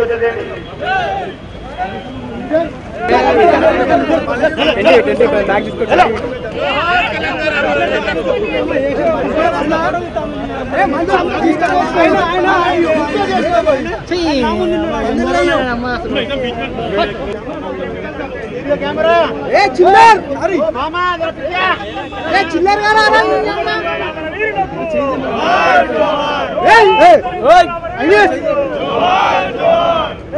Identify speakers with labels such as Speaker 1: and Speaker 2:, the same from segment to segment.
Speaker 1: వచ్చేసేయండి సార్ ముందుకు వచ్చేసేయండి
Speaker 2: ఏ చిల్లర్ ఏ చిల్లర్ గారా ఏయ్ ఏయ్ ఓయ్ అయ్యే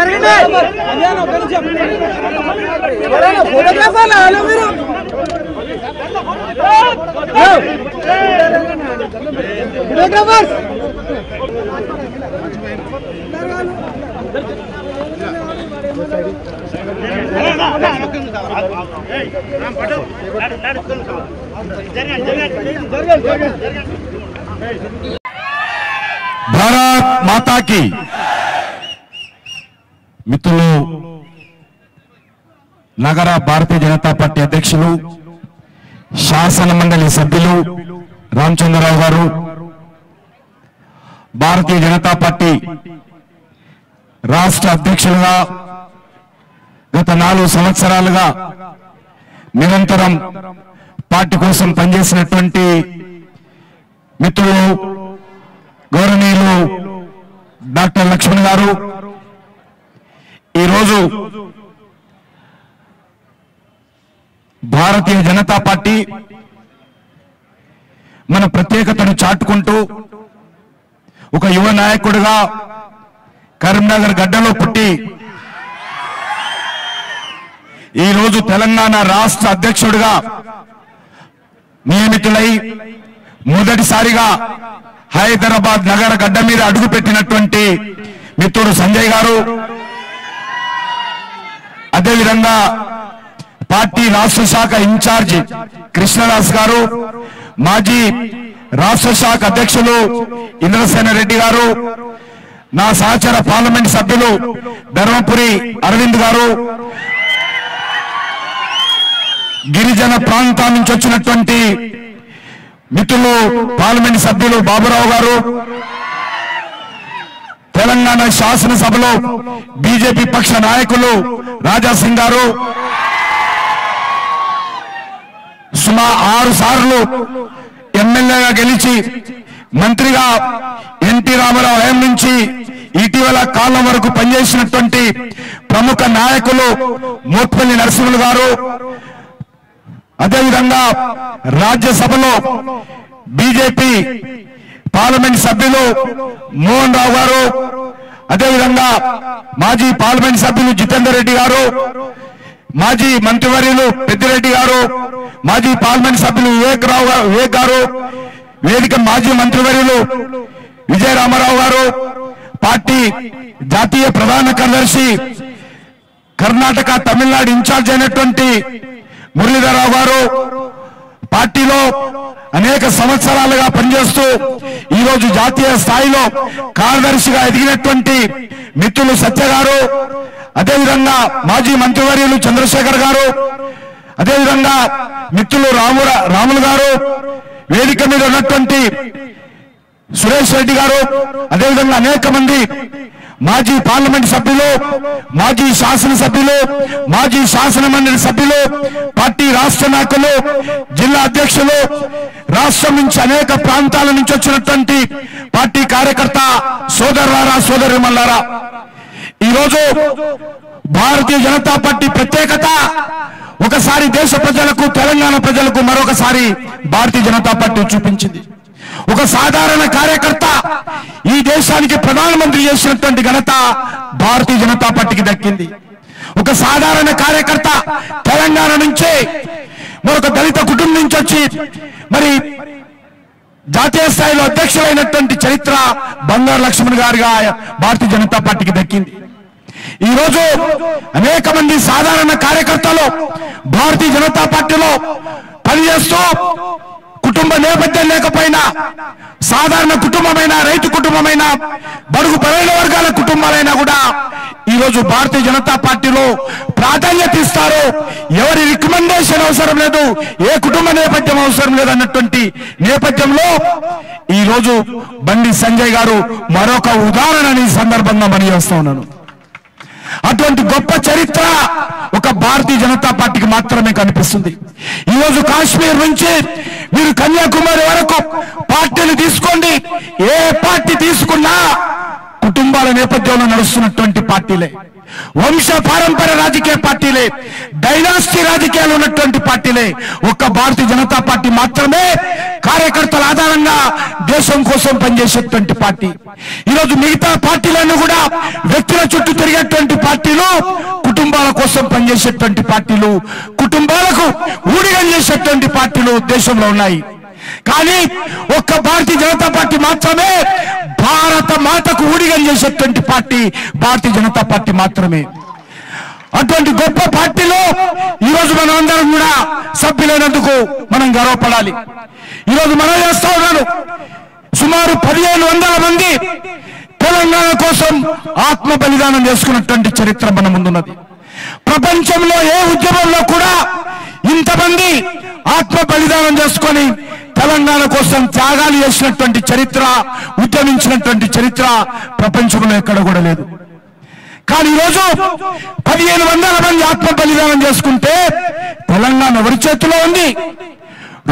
Speaker 2: అనిగండి ఏ ఫోన్ ఏ ఫోను ఓ అమ్మా నీ ఫోను ఏ
Speaker 3: భారత్ మాతాకి. మిత్రులు నగర భారతీయ జనతా పార్టీ అధ్యక్షులు శాసన మండలి సభ్యులు రామచంద్రరావు గారు భారతీయ జనతా పార్టీ రాష్ట్ర అధ్యక్షులుగా గత నాలుగు సంవత్సరాలుగా నిరంతరం పార్టీ కోసం పనిచేసినటువంటి మిత్రులు గౌరవనీయులు డాక్టర్ లక్ష్మణ్ గారు ఈరోజు భారతీయ జనతా పార్టీ మన ప్రత్యేకతను చాటుకుంటూ ఒక యువ నాయకుడిగా కరీంనగర్ గడ్డలో పుట్టి ఈరోజు తెలంగాణ రాష్ట్ర అధ్యక్షుడిగా నియమితులై మొదటిసారిగా హైదరాబాద్ నగర గడ్డ మీద అడుగుపెట్టినటువంటి మిత్రుడు సంజయ్ గారు. అదేవిధంగా పార్టీ రాష్ట్ర శాఖ ఇన్ఛార్జి కృష్ణదాస్ గారు మాజీ రాష్ట్ర శాఖ అధ్యక్షులు ఇంద్రసేన రెడ్డి గారు నా సహచర పార్లమెంట్ సభ్యులు ధర్మపురి అరవింద్ గారు గిరిజన ప్రాంతాల నుంచి వచ్చినటువంటి మిత్రులు పార్లమెంట్ సభ్యులు బాబురావు గారు తెలంగాణ శాసనసభలో బీజేపీ పక్ష నాయకులు రాజాసింగ్ గారు సుమా ఆరు సార్లు ఎమ్మెల్యేగా గెలిచి మంత్రిగా ఎన్టీ రామారావు హయం నుంచి ఇటీవల కాలం వరకు పనిచేసినటువంటి ప్రముఖ నాయకులు మోత్పల్లి నరసింహులు గారు అదేవిధంగా రాజ్యసభలో బీజేపీ పార్లమెంట్ సభ్యులు మోహన్ రావు గారు అదేవిధంగా మాజీ పార్లమెంట్ సభ్యులు జితేందర్ రెడ్డి గారు మాజీ మంత్రివర్యులు పెద్దిరెడ్డి గారు మాజీ పార్లమెంట్ సభ్యులు వివేక్ రావు వివేక్ గారు వేదిక మాజీ మంత్రివర్యులు విజయ రామారావు గారు పార్టీ జాతీయ ప్రధాన కార్యదర్శి కర్ణాటక తమిళనాడు ఇన్ఛార్జ్ అయినటువంటి మురళీధరరావు గారు పార్టీలో అనేక సంవత్సరాలుగా పనిచేస్తూ ఈ రోజు జాతీయ స్థాయిలో కార్యదర్శిగా ఎదిగినటువంటి మిత్రులు సత్య గారు అదేవిధంగా మాజీ మంత్రివర్యులు చంద్రశేఖర్ గారు అదేవిధంగా మిత్రులు రాము రాములు గారు వేదిక మీద ఉన్నటువంటి సురేష్ రెడ్డి గారు అదేవిధంగా అనేక మంది మాజీ పార్లమెంట్ సభ్యులు మాజీ శాసనసభ్యులు మాజీ శాసన మండలి సభ్యులు పార్టీ రాష్ట్ర నాయకులు జిల్లా అధ్యక్షులు రాష్ట్రం నుంచి అనేక ప్రాంతాల నుంచి వచ్చినటువంటి పార్టీ కార్యకర్త సోదరులారా సోదరిమల్లారా ఈరోజు భారతీయ జనతా పార్టీ ప్రత్యేకత ఒకసారి దేశ ప్రజలకు తెలంగాణ ప్రజలకు మరొకసారి భారతీయ జనతా పార్టీ చూపించింది. ఒక సాధారణ కార్యకర్త ఈ దేశానికి ప్రధానమంత్రి చేసినటువంటి ఘనత భారతీయ జనతా పార్టీకి దక్కింది. ఒక సాధారణ కార్యకర్త తెలంగాణ నుంచే మరొక దళిత కుటుంబం నుంచి వచ్చి మరి జాతీయ స్థాయిలో అధ్యక్షులైనటువంటి చరిత్ర బంగారు లక్ష్మణ్ గారిగా భారతీయ జనతా పార్టీకి దక్కింది. ఈ రోజు అనేక మంది సాధారణ కార్యకర్తలు భారతీయ జనతా పార్టీలో పనిచేస్తూ కుటుంబ నేపథ్యం లేకపోయినా సాధారణ కుటుంబమైన రైతు కుటుంబమైన బడుగు బలైన వర్గాల కుటుంబాలైనా కూడా ఈ రోజు భారతీయ జనతా పార్టీలో ప్రాధాన్యత ఇస్తారు. ఎవరి రికమెండేషన్ అవసరం లేదు ఏ కుటుంబ నేపథ్యం అవసరం లేదు అన్నటువంటి నేపథ్యంలో ఈ రోజు బండి సంజయ్ గారు మరొక ఉదాహరణని ఈ సందర్భంగా మనం చేస్తా ఉన్నాను. అటువంటి గొప్ప చరిత్ర ఒక భారతీయ జనతా పార్టీకి మాత్రమే కనిపిస్తుంది. ఈ రోజు కాశ్మీర్ నుంచి మీరు కన్యాకుమారి వరకు పార్టీలు తీసుకోండి. ఏ పార్టీ తీసుకున్నా కుటుంబాల నేపథ్యంలో నడుస్తున్నటువంటి పార్టీలే. వంశ పారంపర్య రాజకీయ పార్టీలే డైనాస్టీ రాజకీయాలు ఉన్నటువంటి పార్టీలే ఒక్క భారతీయ జనతా పార్టీ మాత్రమే కార్యకర్తల ఆధారంగా దేశం కోసం పనిచేసేటువంటి పార్టీ. ఈరోజు మిగతా పార్టీలను కూడా వ్యక్తుల చుట్టూ తిరిగేటువంటి పార్టీలు కుటుంబాల కోసం పనిచేసేటువంటి పార్టీలు కుటుంబాలకు ఊడిగం చేసేటువంటి పార్టీలు దేశంలో ఉన్నాయి. కానీ ఒక్క భారతీయ జనతా పార్టీ మాత్రమే భారత మాతకు ఊడిగం చేసేటువంటి పార్టీ భారతీయ జనతా పార్టీ మాత్రమే. అటువంటి గొప్ప పార్టీలో ఈరోజు మనం అందరం కూడా సభ్యులైనందుకు మనం గర్వపడాలి. ఈరోజు మనం చేస్తా ఉన్నాను. సుమారు పదిహేను వందల మంది తెలంగాణ కోసం ఆత్మ బలిదానం చేసుకున్నటువంటి చరిత్ర మన ముందున్నది. ప్రపంచంలో ఏ ఉద్యమంలో కూడా ఇంతమంది ఆత్మ బలిదానం చేసుకొని తెలంగాణ కోసం త్యాగాలు చేసినటువంటి చరిత్ర ఉద్యమించినటువంటి చరిత్ర ప్రపంచంలో ఎక్కడ కూడా లేదు. కానీ ఈరోజు పదిహేను వందల మంది ఆత్మ బలిదానం చేసుకుంటే తెలంగాణ ఎవరి చేతిలో ఉంది?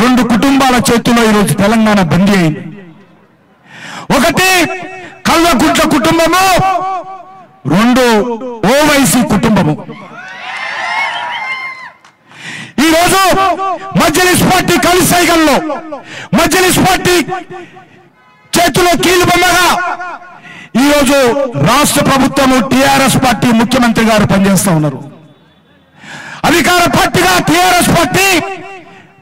Speaker 3: రెండు కుటుంబాల చేతిలో ఈరోజు తెలంగాణ బందీ అయింది. ఒకటి కల్వకుంట్ల కుటుంబము రెండు ఓవైసీ కుటుంబము. ఈ రోజు మజ్లిస్ పార్టీ కలిసైగల్లో మజ్లిస్ పార్టీ చేతిలో కీలు బొమ్మగా ఈ రోజు రాష్ట్ర ప్రభుత్వము టిఆర్ఎస్ పార్టీ ముఖ్యమంత్రి గారు పనిచేస్తా ఉన్నారు. అధికార పార్టీగా టిఆర్ఎస్ పార్టీ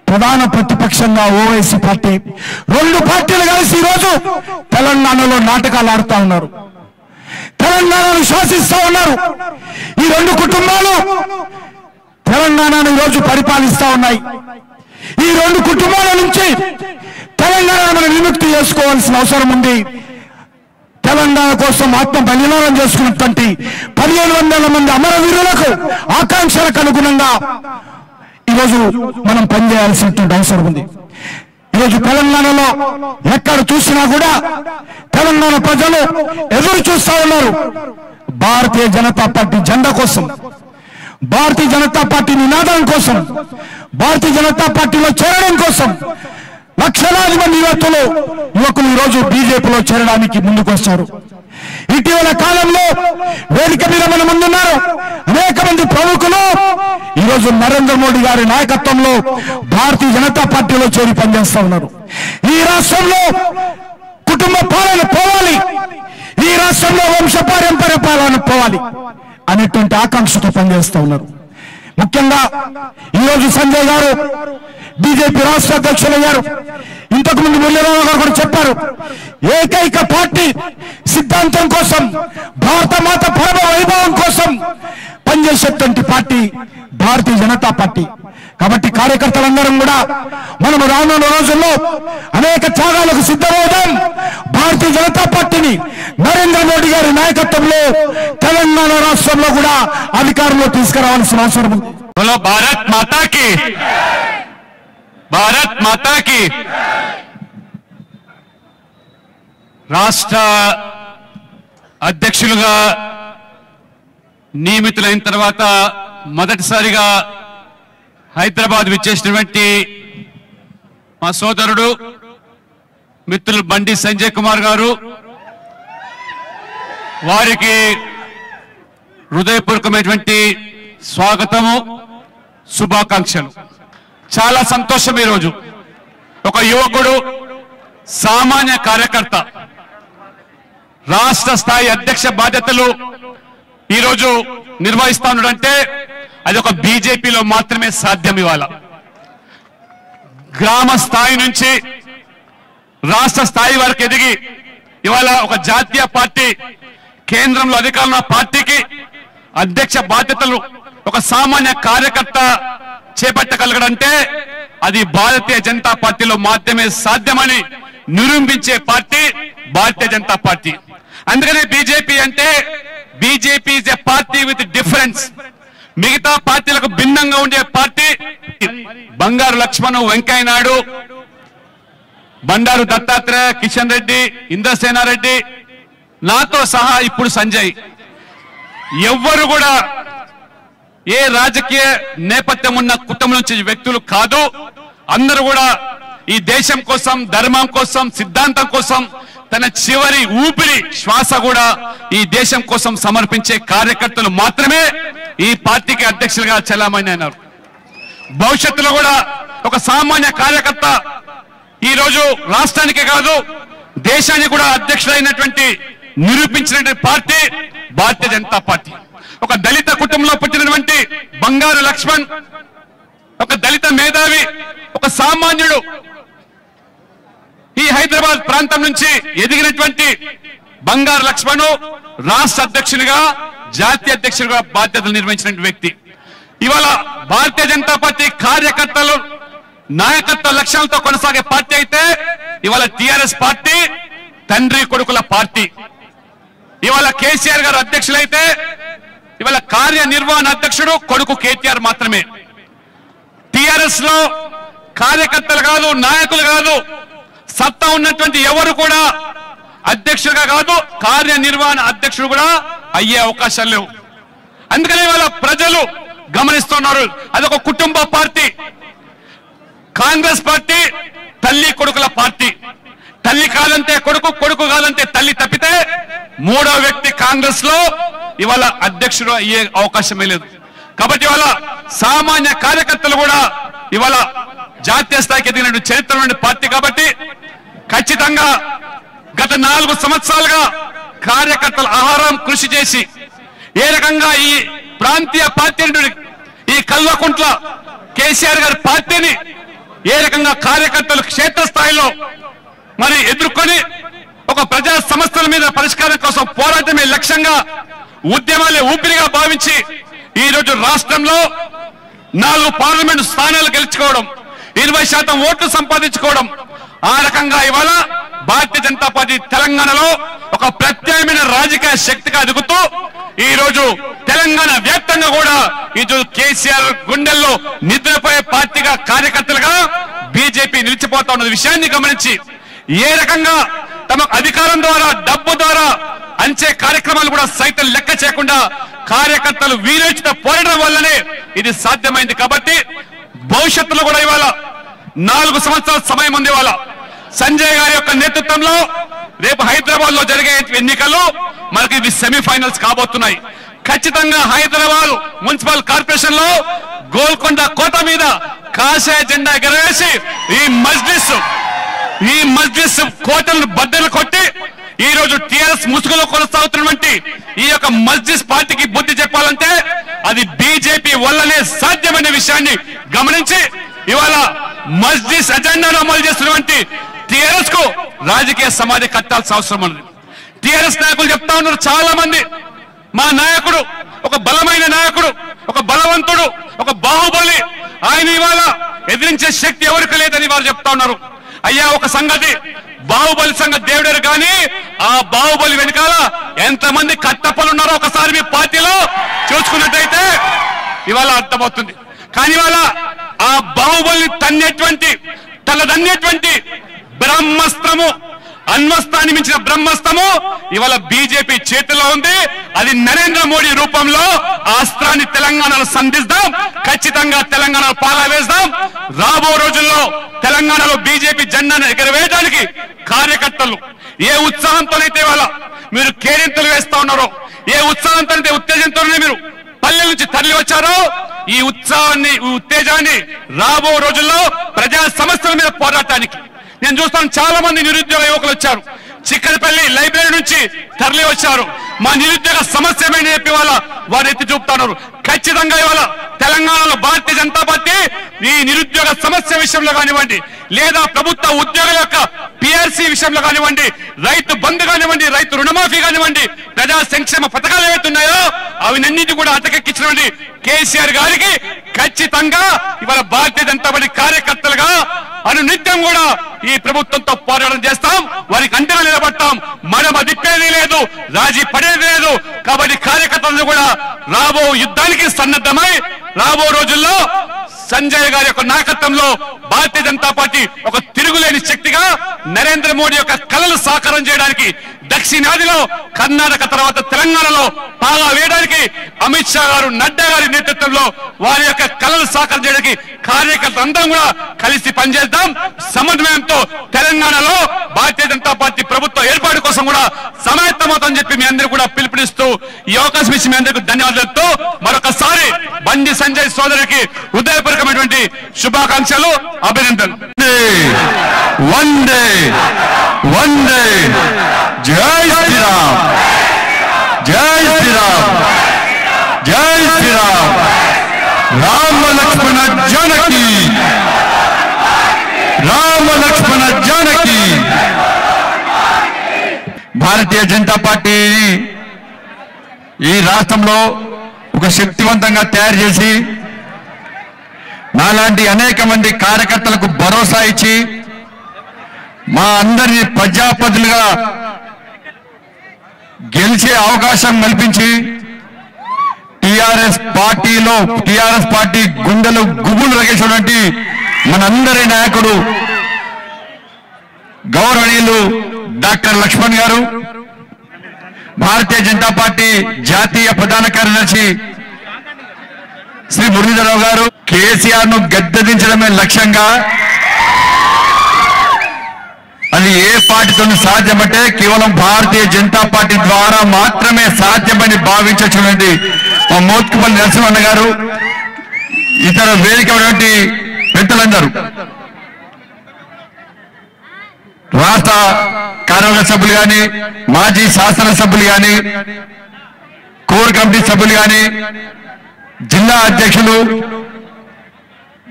Speaker 3: ప్రధాన ప్రతిపక్షంగా ఓవైసీ పార్టీ రెండు పార్టీలు కలిసి ఈరోజు తెలంగాణలో నాటకాలు ఆడుతా ఉన్నారు. తెలంగాణను శాసిస్తా ఉన్నారు. ఈ రెండు కుటుంబాలు తెలంగాణను ఈరోజు పరిపాలిస్తా ఉన్నాయి. ఈ రెండు కుటుంబాల నుంచి తెలంగాణ మనం విముక్తి చేసుకోవాల్సిన అవసరం ఉంది. తెలంగాణ కోసం ఆత్మ బలిదానం చేసుకున్నటువంటి పదిహేను వందల మంది అమరవీరులకు ఆకాంక్షలకు అనుగుణంగా ఈరోజు మనం పనిచేయాల్సినటువంటి అవసరం ఉంది. ఈరోజు తెలంగాణలో ఎక్కడ చూసినా కూడా తెలంగాణ ప్రజలు ఎదురు చూస్తా ఉన్నారు. భారతీయ జనతా పార్టీ జెండా కోసం. భారతీయ జనతా పార్టీ నినాదం కోసం భారతీయ జనతా పార్టీలో చేరడం కోసం లక్షలాది మంది యువతులు యువకులు ఈరోజు బీజేపీలో చేరడానికి ముందుకొస్తారు ఇటీవల కాలంలో వేదిక మీద మన ముందున్నారు అనేక మంది ప్రముఖులు. ఈరోజు నరేంద్ర మోడీ గారి నాయకత్వంలో భారతీయ జనతా పార్టీలో చేరి పనిచేస్తా ఉన్నారు. ఈ రాష్ట్రంలో కుటుంబ పాలన పోవాలి. ఈ రాష్ట్రంలో వంశ పారంపర్య పాలన పోవాలి. అనేటువంటి ఆకాంక్షతో పనిచేస్తూ ఉన్నారు. ముఖ్యంగా ఈరోజు సంజయ్ గారు బీజేపీ రాష్ట్ర అధ్యక్షులు అయ్యారు ఇంతకు ముందు మురళీరావు గారు కూడా చెప్పారు ఏకైక పార్టీ సిద్ధాంతం కోసం భారత మాత పరమ వైభవం కోసం పనిచేసేటువంటి పార్టీ భారతీయ జనతా పార్టీ. కాబట్టి కార్యకర్తలందరం కూడా మనం రానున్న రోజుల్లో అనేక త్యాగాలకు సిద్ధమవుదాం. భారతీయ జనతా పార్టీని నరేంద్ర మోడీ గారి నాయకత్వంలో తెలంగాణ రాష్ట్రంలో కూడా అధికారంలో తీసుకురావాల్సిన అవసరం ఉంది.
Speaker 4: భారత్ మాతాకి. భారత్ మాతాకి. రాష్ట్ర అధ్యక్షులుగా నియమితులైన తర్వాత మొదటిసారిగా హైదరాబాద్ విచ్చేసినటువంటి మా సోదరుడు మిత్రులు బండి సంజయ్ కుమార్ గారు. వారికి హృదయపూర్వకమైనటువంటి స్వాగతము శుభాకాంక్షలు. చాలా సంతోషం ఈరోజు. ఒక యువకుడు సామాన్య కార్యకర్త రాష్ట్ర స్థాయి అధ్యక్ష బాధ్యతలు ఈరోజు నిర్వహిస్తా అది ఒక బీజేపీలో మాత్రమే సాధ్యం ఇవాళ. గ్రామ స్థాయి నుంచి రాష్ట్ర స్థాయి వరకు ఎదిగి ఇవాళ ఒక జాతీయ పార్టీ కేంద్రంలో అధికారంలో పార్టీకి అధ్యక్ష బాధ్యతలు ఒక సామాన్య కార్యకర్త చేపట్టగలగడంటే అది భారతీయ జనతా పార్టీలో మాత్రమే సాధ్యమని నిరూపించే పార్టీ భారతీయ జనతా పార్టీ. అందుకనే బీజేపీ అంటే BJP is a party with difference మిగతా పార్టీలకు భిన్నంగా ఉండే పార్టీ బంగారు లక్ష్మణ్ వెంకయ్య నాయుడు బండారు దత్తాత్రేయ కిషన్ రెడ్డి ఇంద్రసేనారెడ్డి నాతో సహా ఇప్పుడు సంజయ్. ఎవ్వరు కూడా ఏ రాజకీయ నేపథ్యం ఉన్న కుటుంబం నుంచి వ్యక్తులు కాదు. అందరూ కూడా ఈ దేశం కోసం ధర్మం కోసం సిద్ధాంతం కోసం తన చివరి ఊపిరి శ్వాస కూడా ఈ దేశం కోసం సమర్పించే కార్యకర్తలు మాత్రమే ఈ పార్టీకి అధ్యక్షులుగా చెల్లామని అన్నారు భవిష్యత్తులో కూడా ఒక సామాన్య కార్యకర్త ఈ రోజు రాష్ట్రానికి కాదు దేశానికి కూడా అధ్యక్షుడైనటువంటి నిరూపించినటువంటి పార్టీ భారతీయ జనతా పార్టీ. ఒక దళిత కుటుంబంలో పుట్టినటువంటి బంగారు లక్ష్మణ్ ఒక దళిత మేధావి ఒక సామాన్యుడు ఈ హైదరాబాద్ ప్రాంతం నుంచి ఎదిగినటువంటి బంగారు లక్ష్మణ్ రాష్ట్ర అధ్యక్షునిగా జాతీయ అధ్యక్షుడిగా బాధ్యతలు నిర్వహించిన వ్యక్తి. ఇవాళ భారతీయ జనతా పార్టీ కార్యకర్తలు నాయకత్వ లక్ష్యాలతో కొనసాగే పార్టీ అయితే ఇవాళ టిఆర్ఎస్ పార్టీ తండ్రి కొడుకుల పార్టీ. ఇవాళ కేసీఆర్ గారు అధ్యక్షులైతే ఇవాళ కార్యనిర్వహణ అధ్యక్షుడు కొడుకు కేటీఆర్ మాత్రమే. టిఆర్ఎస్లో కార్యకర్తలు కాదు నాయకులు కాదు సత్తా ఉన్నటువంటి ఎవరు కూడా అధ్యక్షుడిగా కాదు కార్యనిర్వహణ అధ్యక్షుడు కూడా అయ్యే అవకాశాలు లేవు. అందుకనే ఇవాళ ప్రజలు గమనిస్తున్నారు. అదొక కుటుంబ పార్టీ కాంగ్రెస్ పార్టీ తల్లి కొడుకుల పార్టీ. తల్లి కాదంటే కొడుకు కొడుకు కాదంటే తల్లి తప్పితే మూడో వ్యక్తి కాంగ్రెస్లో ఇవాళ అధ్యక్షుడు అయ్యే అవకాశమే లేదు. కాబట్టి ఇవాళ సామాన్య కార్యకర్తలు కూడా ఇవాళ జాతీయ స్థాయికి ఎదిగినటువంటి చరిత్ర పార్టీ కాబట్టి ఖచ్చితంగా గత నాలుగు సంవత్సరాలుగా కార్యకర్తల ఆహారం కృషి చేసి ఏ రకంగా ఈ ప్రాంతీయ పార్టీ ఈ కల్వకుంట్ల కేసీఆర్ గారి పార్టీని ఏ రకంగా కార్యకర్తలు క్షేత్రస్థాయిలో మరి ఎదుర్కొని ఒక ప్రజా సమస్యల మీద పరిష్కారం కోసం పోరాటమే లక్ష్యంగా ఉద్యమాలే ఊపిరిగా భావించి ఈ రోజు రాష్ట్రంలో నాలుగు పార్లమెంటు స్థానాలు గెలుచుకోవడం ఇరవై శాతం ఓట్లు సంపాదించుకోవడం ఆ రకంగా ఇవాళ భారతీయ జనతా పార్టీ తెలంగాణలో ఒక ప్రత్యామ్నాయ రాజకీయ శక్తిగా ఎదుగుతూ ఈ రోజు తెలంగాణ వ్యాప్తంగా కూడా ఈరోజు కేసీఆర్ గుండెల్లో నిద్రపోయే పార్టీగా కార్యకర్తలుగా బీజేపీ నిలిచిపోతా ఉన్న విషయాన్ని గమనించి ఏ రకంగా తమ అధికారం ద్వారా డబ్బు ద్వారా అంచే కార్యక్రమాలు కూడా సైతం లెక్క చేయకుండా కార్యకర్తలు వీరోచిత పోరాటం వల్లనే ఇది సాధ్యమైంది. కాబట్టి భవిష్యత్తులో కూడా ఇవాళ నాలుగు సంవత్సరాల సమయం ఉంది వాళ్ళ సంజయ్ గారి యొక్క నేతృత్వంలో రేపు హైదరాబాద్లో జరిగే ఎన్నికలు మనకి ఇవి సెమీఫైనల్స్ కాబోతున్నాయి. ఖచ్చితంగా హైదరాబాద్ మున్సిపల్ కార్పొరేషన్లో గోల్కొండ కోట మీద కాషాయ జెండా ఎగరవేసి ఈ మజ్లిస్ ఈ మజ్లిస్ కోటలను బద్దలు కొట్టి ఈ రోజు టిఆర్ఎస్ ముసుగులో కొనసాగుతున్నటువంటి ఈ యొక్క మజ్లిస్ పార్టీకి బుద్ధి చెప్పాలంటే అది బీజేపీ వల్లనే సాధ్యమనే విషయాన్ని గమనించి ఇవాళ మస్జిద్ అజెండాను అమలు చేస్తున్నటువంటి టిఆర్ఎస్కు రాజకీయ సమాధి కట్టాల్సిన అవసరం ఉంది టిఆర్ఎస్ నాయకులు చెప్తా ఉన్నారు చాలా మంది మా నాయకుడు ఒక బలమైన నాయకుడు ఒక బలవంతుడు ఒక బాహుబలి. ఆయన ఇవాళ ఎదిరించే శక్తి ఎవరికి లేదని వారు చెప్తా ఉన్నారు. అయ్యా ఒక సంగతి. బాహుబలి సంగతి దేవుడారు కానీ ఆ బాహుబలి వెనకాల ఎంతమంది కట్టపలు ఉన్నారో ఒకసారి మీ పార్టీలో చూసుకున్నట్టయితే ఇవాళ అర్థమవుతుంది. కానీ వాళ్ళ ఆ బాహుబలి తన్నేటువంటి తలదన్నేటువంటి బ్రహ్మస్త్రము అన్వస్తాన్ని మించిన బ్రహ్మస్తము ఇవాళ బీజేపీ చేతిలో ఉంది. అది నరేంద్ర మోడీ రూపంలో ఆ అస్త్రాన్ని తెలంగాణలో సంధిస్తాం ఖచ్చితంగా తెలంగాణలో పాలా వేస్తాం. రాబో రోజుల్లో తెలంగాణలో బీజేపీ జెండాను ఎగరవేయడానికి కార్యకర్తలు ఏ ఉత్సాహంతోనైతే ఇవాళ మీరు కేరింతలు వేస్తా ఉన్నారో ఏ ఉత్సాహంతో ఉత్తేజంతోనే మీరు పల్లెల నుంచి తరలి వచ్చారో ఈ ఉత్సాహాన్ని ఈ ఉత్తేజాన్ని రాబో రోజుల్లో ప్రజా సమస్యల మీద పోరాటానికి. నేను చూస్తాను చాలా మంది నిరుద్యోగ యువకులు వచ్చారు. చిక్కడపల్లి లైబ్రరీ నుంచి తరలి వచ్చారు. మా నిరుద్యోగ సమస్య ఏమైనా చెప్పి వాళ్ళ వారు ఎత్తి చూపుతున్నారు ఖచ్చితంగా ఇవాళ తెలంగాణలో భారతీయ జనతా పార్టీ ఈ నిరుద్యోగ సమస్య విషయంలో కానివ్వండి లేదా ప్రభుత్వ ఉద్యోగుల యొక్క పిఆర్సీ విషయంలో కానివ్వండి రైతు బంధు కానివ్వండి రైతు రుణమాఫీ కానివ్వండి ప్రజా సంక్షేమ పథకాలు ఏవైతున్నాయో అవినన్నిటి కూడా అటకెక్కించినటువంటి కేసీఆర్ గారికి ఖచ్చితంగా ఇవాళ భారతీయ జనతా పార్టీ కార్యకర్తలుగా అనునిత్యం కూడా ఈ ప్రభుత్వంతో పోరాటం చేస్తాం. వారికి అండగా నిలబడతాం. మనం అదిప్పేది లేదు రాజీ పడేది లేదు. కాబట్టి కార్యకర్తలు కూడా రాబో యుద్ధానికి సన్నద్ధమై రాబో రోజుల్లో సంజయ్ గారి యొక్క నాయకత్వంలో భారతీయ జనతా పార్టీ పార్టీ ఒక తిరుగులేని శక్తిగా నరేంద్ర మోడీ యొక్క కళలు సాకారం చేయడానికి దక్షిణాదిలో కర్ణాటక తర్వాత తెలంగాణలో పాగా వేయడానికి అమిత్ షా గారు నడ్డా గారి నేతృత్వంలో వారి యొక్క కళలు సాకారం చేయడానికి కార్యకర్తలు అందరం కూడా కలిసి పనిచేద్దాం. సమన్వయంతో తెలంగాణలో భారతీయ జనతా పార్టీ ప్రభుత్వ ఏర్పాటు కోసం కూడా సమాయత్తమవుతామని చెప్పి మీ అందరూ కూడా పిలుపునిస్తూ ఈ అవకాశం ఇచ్చి మీ అందరికీ ధన్యవాదాలతో మరొకసారి బండి సంజయ్ సోదరికి హృదయపూర్వకమైనటువంటి శుభాకాంక్షలు అభినందనలు.
Speaker 5: డే వన్ డే జై శ్రీరామ్ జై శ్రీరామ్ జై శ్రీరామ్ రామ లక్ష్మణ జానకి రామ లక్ష్మణ జానకి భారతీయ జనతా పార్టీ ఈ రాష్ట్రంలో ఒక శక్తివంతంగా తయారు చేసి నాలాంటి అనేక మంది కార్యకర్తలకు భరోసా ఇచ్చి మా అందరినీ ప్రజాపతులుగా గెలిచే అవకాశం కల్పించి టిఆర్ఎస్ పార్టీలో టిఆర్ఎస్ పార్టీ గుండెలు గుబులు రగేసినటువంటి మనందరి నాయకుడు గౌరవనీయులు డాక్టర్ లక్ష్మణ్ గారు భారతీయ జనతా పార్టీ జాతీయ ప్రధాన కార్యదర్శి శ్రీ మురళీధరరావు గారు కేసీఆర్ను గద్దెదించడమే లక్ష్యంగా. అది ఏ పార్టీతో సాధ్యమంటే కేవలం భారతీయ జనతా పార్టీ ద్వారా మాత్రమే సాధ్యమని భావించినటువంటి మా మోత్కుపల్లి నరసింహన్న గారు ఇతర వేదిక ఉన్నటువంటి పెద్దలందరూ. రాష్ట్ర కార్యవర్గ సభ్యులు కానీ మాజీ శాసన సభ్యులు కానీ కోర్ కమిటీ సభ్యులు కానీ జిల్లా అధ్యక్షులు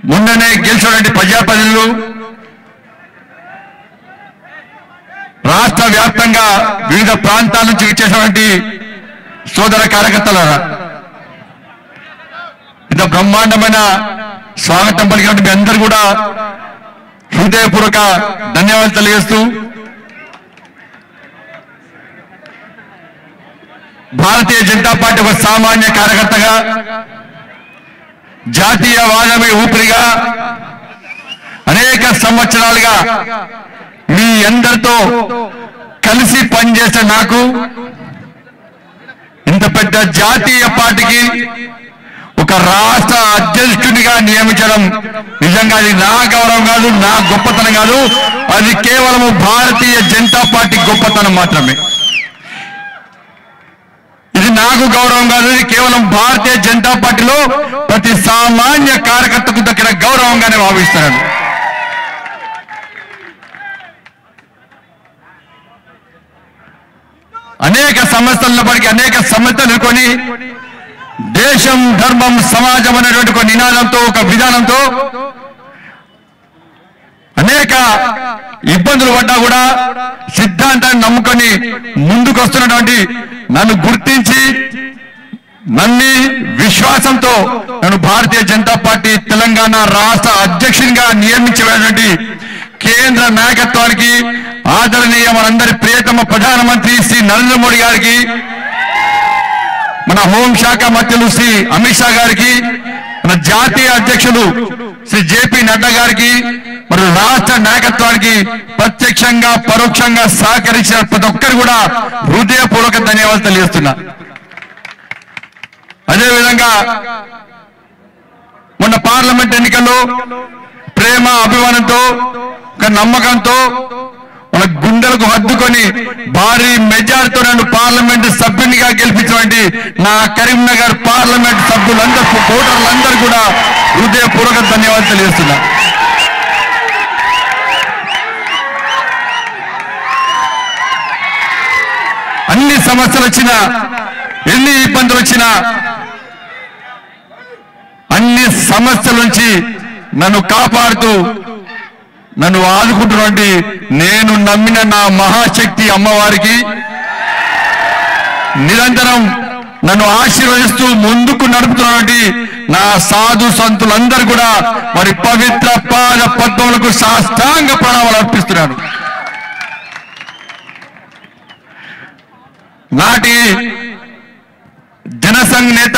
Speaker 5: మొన్ననే గెలిచినటువంటి ప్రజాప్రతినిధులు రాష్ట్ర వ్యాప్తంగా వివిధ ప్రాంతాల నుంచి ఇచ్చేసినటువంటి సోదర కార్యకర్తల ఇంత బ్రహ్మాండమైన స్వాగతం పలికినటువంటి మీ అందరూ కూడా హృదయపూర్వక ధన్యవాదాలు తెలియజేస్తూ భారతీయ జనతా పార్టీ ఒక సామాన్య కార్యకర్తగా జాతీయవాదమే ఊపిరిగా అనేక సంవత్సరాలుగా మీ అందరితో కలిసి పనిచేసే నాకు ఇంత పెద్ద జాతీయ పార్టీకి ఒక రాష్ట్ర అధ్యక్షునిగా నియమించడం నిజంగా అది నా గౌరవం కాదు నా గొప్పతనం కాదు. అది కేవలం భారతీయ జనతా పార్టీ గొప్పతనం మాత్రమే. నాకు గౌరవం కాదు. కేవలం భారతీయ జనతా పార్టీలో ప్రతి సామాన్య కార్యకర్తకు దక్కిన గౌరవంగానే భావిస్తున్నాను. అనేక సమస్యలప్పటికీ అనేక సమస్యలు ఎదుర్కొని దేశం ధర్మం సమాజం అనేటువంటి ఒక నినాదంతో ఒక విధానంతో అనేక ఇబ్బందులు పడ్డా కూడా సిద్ధాంతాన్ని నమ్ముకొని ముందుకు వస్తున్నటువంటి నన్ను గుర్తించి నన్ని విశ్వాసంతో నన్ను భారతీయ జనతా పార్టీ తెలంగాణ రాష్ట్ర అధ్యక్షునిగా నియమించబడినటువంటి కేంద్ర నాయకత్వానికి ఆదరణీయ మనందరి ప్రియతమ ప్రధానమంత్రి శ్రీ నరేంద్ర మోడీ గారికి మన హోంశాఖ మంత్రులు శ్రీ అమిత్ షా గారికి మన జాతీయ అధ్యక్షులు శ్రీ జేపీ నడ్డా గారికి మరి రాష్ట్ర నాయకత్వానికి ప్రత్యక్షంగా పరోక్షంగా సహకరించిన ప్రతి ఒక్కరు కూడా హృదయపూర్వక ధన్యవాదాలు తెలియజేస్తున్నా. అదేవిధంగా మొన్న పార్లమెంట్ ఎన్నికల్లో ప్రేమ అభిమానంతో ఒక నమ్మకంతో మన గుండెలకు హద్దుకొని భారీ మెజార్టీతో నన్ను పార్లమెంట్ సభ్యునిగా గెలిపించినటువంటి నా కరీంనగర్ పార్లమెంట్ సభ్యులందరూ ఓటర్లందరూ కూడా హృదయపూర్వక ధన్యవాదాలు తెలియజేస్తున్నా. అన్ని సమస్యలు వచ్చినా ఎన్ని ఇబ్బందులు వచ్చినా అన్ని సమస్యల నుంచి నన్ను కాపాడుతూ నన్ను ఆదుకుంటున్నటువంటి నేను నమ్మిన నా మహాశక్తి అమ్మవారికి నిరంతరం నన్ను ఆశీర్వదిస్తూ ముందుకు నడుపుతున్నటువంటి నా సాధు సంతులందరూ కూడా మరి పవిత్ర పాద పద్మములకు సాష్టాంగ ప్రణామాలు అర్పిస్తున్నాను. నాటి జనసంఘ్ నేత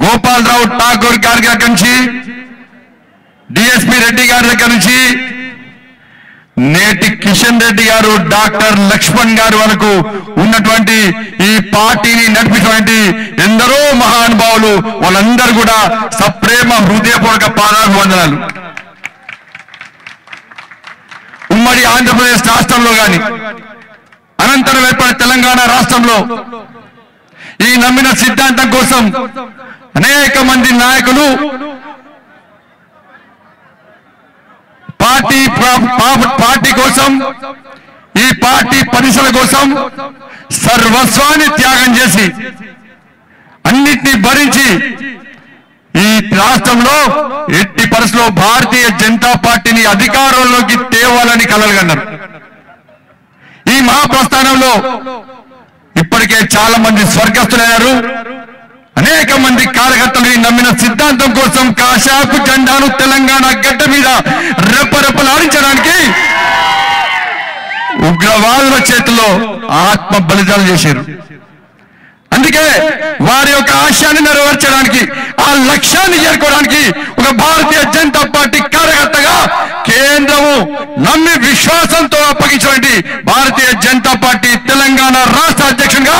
Speaker 5: గోపాలరావు ఠాకూర్ గారి దగ్గర నుంచి డిఎస్పి రెడ్డి గారి దగ్గర నుంచి నేటి కిషన్ రెడ్డి గారు డాక్టర్ లక్ష్మణ్ గారు వరకు ఉన్నటువంటి ఈ పార్టీని నడిపినటువంటి ఎందరో మహానుభావులు వాళ్ళందరూ కూడా సప్రేమ హృదయపూర్వక పాదాభివందనాలు. ఉమ్మడి ఆంధ్రప్రదేశ్ రాష్ట్రంలో గాని అనంతరం ఏర్పడిన తెలంగాణ రాష్ట్రంలో ఈ నమ్మిన సిద్ధాంతం కోసం అనేక మంది నాయకులు పార్టీ పార్టీ కోసం ఈ పార్టీ పరిసర కోసం సర్వస్వాన్ని త్యాగం చేసి అన్నిటినీ భరించి ఈ రాష్ట్రంలో ఎట్టి పరిస్థితుల్లో భారతీయ జనతా పార్టీని అధికారంలోకి తేవాలని కలలుగన్నారు. మహాప్రస్థానంలో ఇప్పటికే చాలా మంది స్వర్గస్థులయ్యారు. అనేక మంది కార్యకర్తలు నమ్మిన సిద్ధాంతం కోసం కాశాపు జెండాను తెలంగాణ గడ్డ మీద రెప్పరెప్పలాడించడానికి ఉగ్రవాదుల చేతిలో ఆత్మ బలిదానం చేశారు. అందుకే వారి యొక్క ఆశయాన్ని నెరవేర్చడానికి ఆ లక్ష్యాన్ని చేరుకోవడానికి ఒక భారతీయ జనతా పార్టీ కార్యకర్తగా కేంద్రము నమ్మి విశ్వాసంతో అప్పగించినటువంటి భారతీయ జనతా పార్టీ తెలంగాణ రాష్ట్ర అధ్యక్షునిగా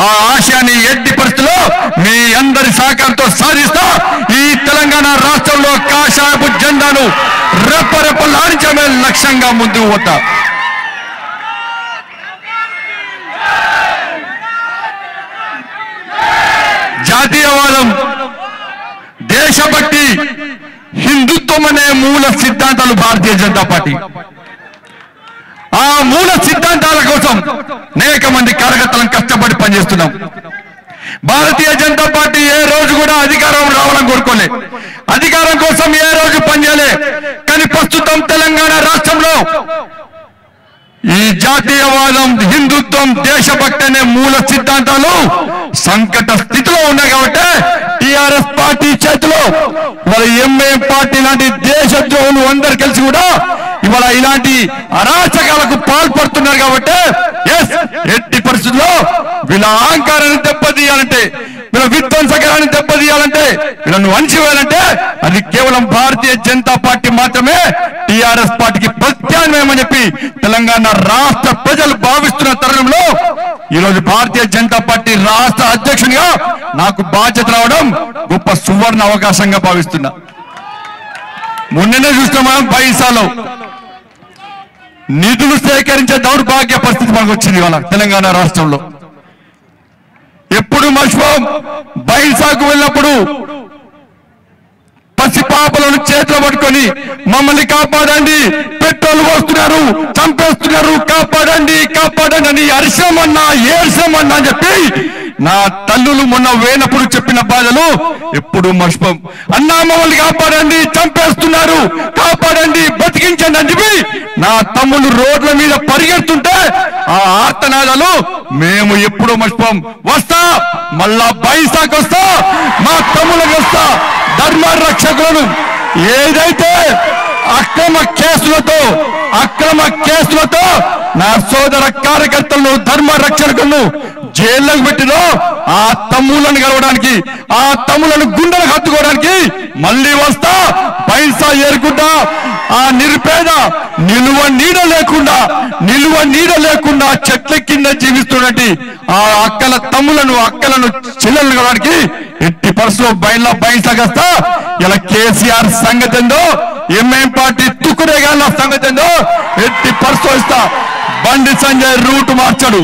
Speaker 5: ఆ ఆశయాన్ని ఎట్టి పరిస్థితుల్లో మీ అందరి సహకారంతో సాధిస్తా ఈ తెలంగాణ రాష్ట్రంలో కాషాయపు జెండాను రెప్పరెప్పలాడించడమే లక్ష్యంగా ముందుకు పోతా. జాతీయవాదం దేశభక్తి హిందుత్వం అనే మూల సిద్ధాంతాలు భారతీయ జనతా పార్టీ. ఆ మూల సిద్ధాంతాల కోసం అనేక మంది కార్యకర్తలను కష్టపడి పనిచేస్తున్నాం. భారతీయ జనతా పార్టీ ఏ రోజు కూడా అధికారం రావడం కోరుకోలే. అధికారం కోసం ఏ రోజు పనిచేయలే. కానీ ప్రస్తుతం తెలంగాణ రాష్ట్రంలో ఈ జాతీయవాదం హిందుత్వం దేశభక్తి అనే మూల సిద్ధాంతాలు సంకట స్థితిలో ఉన్నాయి కాబట్టి టిఆర్ఎస్ పార్టీ చేతిలో మరి ఎంఐఎం పార్టీ లాంటి దేశద్రోహులు అందరు కలిసి కూడా ఇవాళ ఇలాంటి అరాచకాలకు పాల్పడుతున్నారు కాబట్టి ఎస్ ఎట్టి పరిస్థితుల్లో వీళ్ళ అహంకారాన్ని దెబ్బతీయాలంటే వీళ్ళ విధ్వంసకరాన్ని దెబ్బతీయాలంటే వీళ్ళను వంచివేయాలంటే అది కేవలం భారతీయ జనతా పార్టీ మాత్రమే టిఆర్ఎస్ పార్టీకి ప్రత్యామ్నాయమని చెప్పి తెలంగాణ రాష్ట్ర ప్రజలు భావిస్తున్న తరుణంలో ఈరోజు భారతీయ జనతా పార్టీ రాష్ట్ర అధ్యక్షునిగా నాకు బాధ్యత రావడం గొప్ప సువర్ణ అవకాశంగా భావిస్తున్నా. మొన్ననే చూస్తున్నాం మనం పైసాలో నిధులు సేకరించే దౌర్భాగ్య పరిస్థితి మనకు వచ్చింది ఇవాళ తెలంగాణ రాష్ట్రంలో. ఎప్పుడు మర్చిపోం బైసాకు వెళ్ళినప్పుడు పసిపాపలను చేతిలో పట్టుకొని మమ్మల్ని కాపాడండి పెట్రోల్ పోస్తున్నారు చంపేస్తున్నారు కాపాడండి కాపాడండి అని అరిసమన్నా ఏర్సమన్నా అని చెప్పి నా తల్లులు మొన్న వేనప్పుడు చెప్పిన బాధలు ఎప్పుడు మర్చిపో. అన్నా మమ్మల్ని కాపాడండి చంపేస్తున్నారు. కాపాడండి బతికించండి అని చెప్పి నా తమ్ముళ్ళు రోడ్ల మీద పరిగెడుతుంటే ఆ ఆర్తనాదాలు మేము ఎప్పుడూ మర్చిపోం. వస్తా మళ్ళా బైసాకు వస్తా మా తమ్ముళ్ళకి వస్తా ధర్మ రక్షకులను. ఏదైతే అక్రమ కేసులతో అక్రమ కేసులతో నా సోదర కార్యకర్తలను ధర్మ రక్షణకులను జైల్లోకి పెట్టినో ఆ తమ్ములను కలవడానికి ఆ తమ్ములను గుండెలకు హత్తుకోవడానికి మళ్ళీ వస్తా పైసా ఏరుకుంటా ఆ నిరుపేద నిలువ నీడ లేకుండా నిలువ నీడ లేకుండా చెట్ల కింద జీవిస్తున్నట్టు ఆ అక్కల తమ్ములను అక్కలను చెల్లెలను కలవడానికి ఎట్టి పరిస్థితుల్లో బయట బయటగస్తా ఇలా కేసీఆర్ సంగతి ఏందో ఎంఐఎం పార్టీ తుక్కురేగాళ్ళ సంగతి ఏందో ఎట్టి పరిశోధిస్తా. ఇస్తా బండి సంజయ్ రూట్ మార్చడు.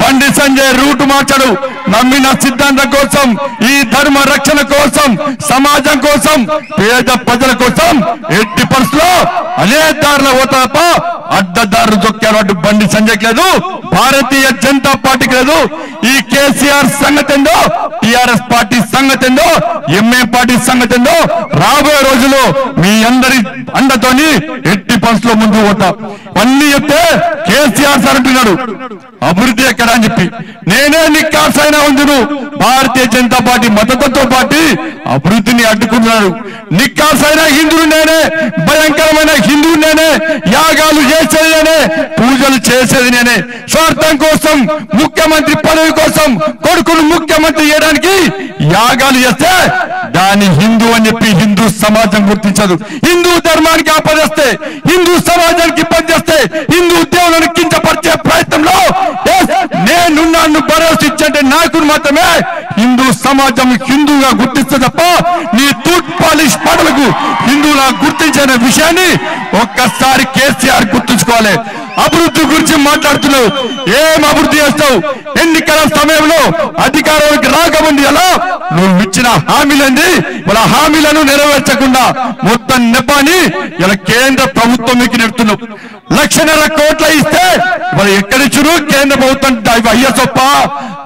Speaker 5: బండి సంజయ్ రూట్ మార్చడు. నమ్మిన సిద్ధాంతం కోసం ఈ ధర్మ రక్షణ కోసం సమాజం కోసం పేద ప్రజల కోసం ఎట్టి పరిస్థితుల్లో అదే దారిలో పోతా అడ్డదారులు దొక్కారు అటు బండి సంజయ్ లేదు భారతీయ జనతా పార్టీకి లేదు. ఈ కేసీఆర్ సంగతి టిఆర్ఎస్ పార్టీ సంగతి ఏందో ఎంఏ పార్టీ సంగతి ఏందో రాబోయే రోజుల్లో మీ అందరి అండతోని ఎట్టి పరిస్థితుల్లో ముందుకు పోతా. అన్ని చెప్తే కేసీఆర్ సార్ అంటున్నాడు. అభివృద్ధి ఎక్కడ అని చెప్పి. నేనే నిక్కాసైనా ఉందును. భారతీయ జనతా పార్టీ మద్దతుతో పార్టీ అభివృద్ధిని అడ్డుకుంటున్నాడు. నిక్కాసైన హిందువు నేనే భయంకరమైన హిందువు నేనే యాగాలు చేసేది నేనే పూజలు చేసేది నేనే. స్వార్థం కోసం ముఖ్యమంత్రి పదవి కోసం కొడుకును ముఖ్యమంత్రి చేయడానికి యాగాలు చేస్తే దాన్ని హిందూ అని చెప్పి హిందూ సమాజం గుర్తించదు. హిందూ ధర్మానికి ఆపదేస్తే హిందూ సమాజానికి ఇబ్బంది చేస్తే హిందూ దేవులను కించపరిచే ప్రయత్నంలో ఎస్, నేనున్నాను భరోసా ఇచ్చంటే నాయకుడు మాత్రమే హిందూ సమాజం హిందూగా గుర్తిస్తే తప్ప నీ తూట్ పాలిష్ పాటలకు హిందువులా గుర్తించిన విషయాన్ని ఒక్కసారి కేసీఆర్ గుర్తుంచుకోవాలి. అభివృద్ధి గురించి మాట్లాడుతున్నావు. ఏం అభివృద్ధి చేస్తావు? ఎన్నికల సమయంలో అధికారానికి రాకముందు ఎలా? నువ్వు ఇచ్చిన హామీలండి మన హామీలను నెరవేర్చకుండా మొత్తం నెపాని ఇలా కేంద్ర ప్రభుత్వం మీకు నెడుతున్నావు. లక్షన్నర కోట్ల ఇస్తే వాళ్ళు ఎక్కడిచ్చురు కేంద్ర ప్రభుత్వం ఇవి అయ్య సొప్ప?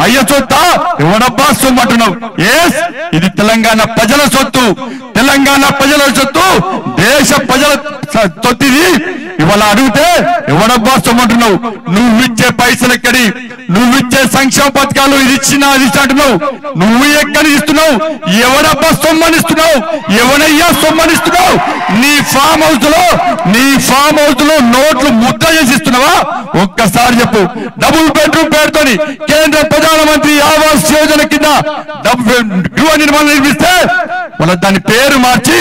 Speaker 5: అయ్య సొత్త? ఎవడబ్బా సొమ్మంటున్నావు ఎస్ ఇది తెలంగాణ ప్రజల సొత్తు. తెలంగాణ ప్రజల సొత్తు దేశ ప్రజల స- సొత్తిది. ఇవాళ అడిగితే ఎవడబ్బా సొమ్మంటున్నావు నువ్వు ఇచ్చే పైసలు ఎక్కడి నువ్వు ఇచ్చే సంక్షేమ పథకాలు ఇది ఇచ్చిన అది అంటున్నావు. నువ్వు ఎక్కడి ఇస్తున్నావు? ఎవడబ్బా సొమ్మనిస్తున్నావు ఎవనయ్యా సొమ్మనిస్తున్నావు నీ ఫామ్ హౌస్లో నీ ఫామ్ హౌస్లో నోట్లు ముద్ద చేసి ఇస్తున్నావా? ఒక్కసారి చెప్పు. డబుల్ బెడ్రూమ్ పేరుతోని కేంద్ర ప్రధానమంత్రి ఆవాస్ యోజన కింద గృహ నిర్మాణం నిర్మిస్తే వాళ్ళ దాని పేరు మార్చి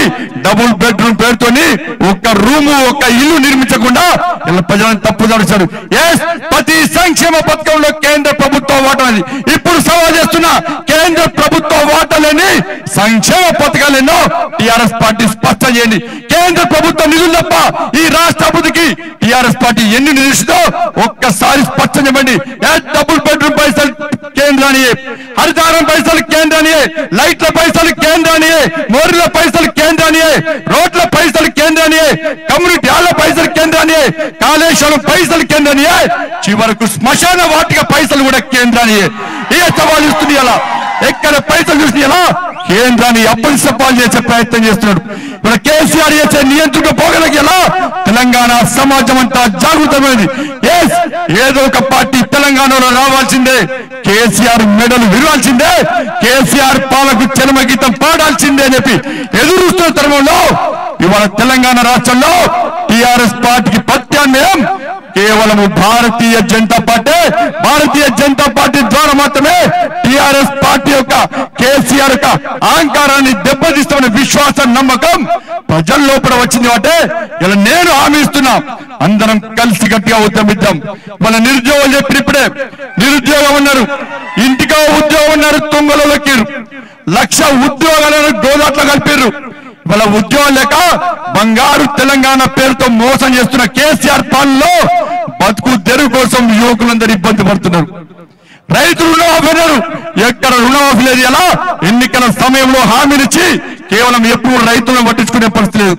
Speaker 5: డబుల్ బెడ్రూమ్ పేరుతోని ఒక్క రూము ఒక్క ఇల్లు నిర్మించకుండా ఇలా ప్రజలను తప్పు నడిచాడు ఎస్ ప్రతి సంక్షేమ పథకంలో కేంద్ర ప్రభుత్వ వాటా ఇప్పుడు సవాల్ చేస్తున్న కేంద్ర ప్రభుత్వ వాటాలని సంక్షేమ పథకాలు ఎన్నో టిఆర్ఎస్ పార్టీ స్పష్టం చేయండి. కేంద్ర ప్రభుత్వ నిధులు తప్ప ఈ రాష్ట్ర అభివృద్ధికి టిఆర్ఎస్ పార్టీ ఎన్ని నిధులుస్తుందో ఒక్కసారి స్పష్టం చెప్పండి. డబుల్ బెడ్రూమ్ పైసలు కేంద్రానియే హరితారం పైసలు కేంద్రానియే లైట్ల పైసలు కేంద్రానియే మోరిల పైసలు కేంద్రానియే. రోడ్ల పైసలు కేంద్రానియే. కమ్యూనిటీ హాల్ల పైసలు కేంద్రానియే. కాళేశ్వరం పైసలు కేంద్రానియే. చివరకు శ్మశాన వాటిక పైసలు కూడా కేంద్రానియే. ఏ సవాల్ ఇస్తుంది అలా ఎక్కడ పైసలు చూసి ఎలా కేంద్రాన్ని అప్పటిసపాలు చేసే ప్రయత్నం చేస్తున్నాడు? ఇప్పుడు కేసీఆర్ చేసే నియంత్రణ పోగలకి ఎలా? తెలంగాణ సమాజం అంతా జాగృతమైంది. ఏదో ఒక పార్టీ తెలంగాణలో రావాల్సిందే. కేసీఆర్ మెడలు విరవాల్సిందే కేసీఆర్ పాలకు చరమ గీతం పాడాల్సిందే అని చెప్పి ఎదురుస్తున్న తరుణంలో ఇవాళ తెలంగాణ రాష్ట్రంలో టిఆర్ఎస్ పార్టీకి ప్రత్యామ్నాయం కేవలం భారతీయ జనతా పార్టీ భారతీయ జనతా పార్టీ ద్వారా మాత్రమే టిఆర్ఎస్ పార్టీ యొక్క కేసీఆర్ యొక్క అహంకారాన్ని దెబ్బతీస్తామనే విశ్వాసం నమ్మకం ప్రజల లోపల వచ్చింది అంటే ఇలా నేను హామీ ఇస్తున్నా. అందరం కలిసి గట్టిగా ఉద్యమిద్దాం. మన నిరుద్యోగులు చెప్పిన ఇప్పుడే నిరుద్యోగం ఉన్నారు ఇంటిగా ఉద్యోగం ఉన్నారు తొంగలో వెక్కిరు లక్ష ఉద్యోగాలను గోదాట్లో కలిపారు వాళ్ళ ఉద్యోగం లేక బంగారు తెలంగాణ పేరుతో మోసం చేస్తున్న కేసీఆర్ పాలనలో బతుకు తెరువు కోసం యువకులందరూ ఇబ్బంది పడుతున్నారు. రైతులు రుణమాఫీ ఎక్కడ రుణమాఫీ లేదు ఎలా? ఎన్నికల సమయంలో హామీనిచ్చి కేవలం ఎప్పుడు రైతులను పట్టించుకునే పరిస్థితి లేదు.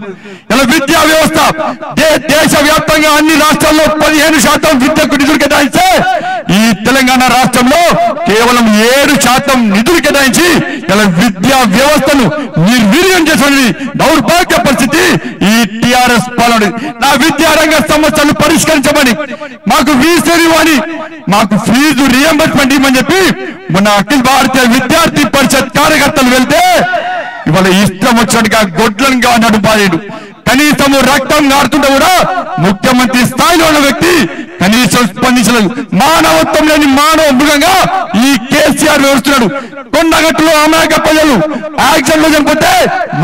Speaker 5: ఇలా విద్యా వ్యవస్థ దేశ వ్యాప్తంగా అన్ని రాష్ట్రాల్లో పదిహేను శాతం విద్యకు నిధులు కేటాయిస్తే ఈ తెలంగాణ రాష్ట్రంలో కేవలం ఏడు శాతం నిధులు కేటాయించి ఇలా విద్యా వ్యవస్థను నిర్వీర్యం చేసిన దౌర్భాగ్య పరిస్థితి ఈ టిఆర్ఎస్ పాలన నా విద్యారంగ సమస్యలు పరిష్కరించమని మాకు ఫీజు ఇవ్వని మాకు ఫీజు రియంబర్స్మెంట్ ఇవ్వమని చెప్పి మొన్న అఖిల భారతీయ విద్యార్థి పరిషత్ కార్యకర్తలు వెళ్తే ఇవాళ ఇష్టం వచ్చినట్టుగా గొడ్లంగా నడుపాలేడు. కనీసము రక్తం కారుతుంటే కూడా ముఖ్యమంత్రి స్థాయిలో ఉన్న వ్యక్తి కనీసం స్పందించలేదు మానవత్వం లేని మానవ మృగంగా ఈ కేసీఆర్ వివరిస్తున్నాడు కొండగట్టులో అమాయక ప్రజలు యాక్షన్లో చనిపోతే